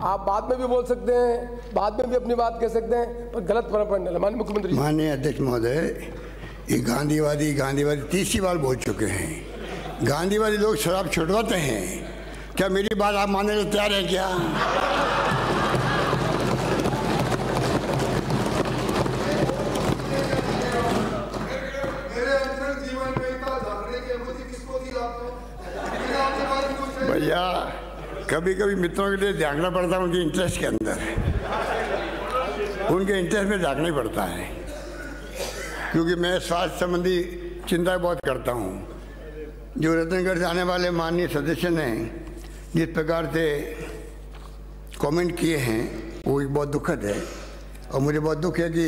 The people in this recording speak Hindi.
आप बाद में भी बोल सकते हैं बाद में भी अपनी बात कह सकते हैं पर गलत परंपरा नहीं माननीय मुख्यमंत्री। माननीय अध्यक्ष महोदय ये गांधीवादी गांधीवादी तीसरी बार बोल चुके हैं। गांधीवादी लोग शराब छुटवाते हैं। क्या मेरी बात आप मानने को तैयार हैं क्या? भैया कभी कभी मित्रों के लिए झांकना पड़ता है उनके इंटरेस्ट के अंदर। उनके इंटरेस्ट में झांकना ही पड़ता है। क्योंकि मैं स्वास्थ्य संबंधी चिंता बहुत करता हूँ। जो रतनगढ़ से आने वाले माननीय सदस्य ने जिस प्रकार से कमेंट किए हैं, वो एक बहुत दुखद है। और मुझे बहुत दुख है कि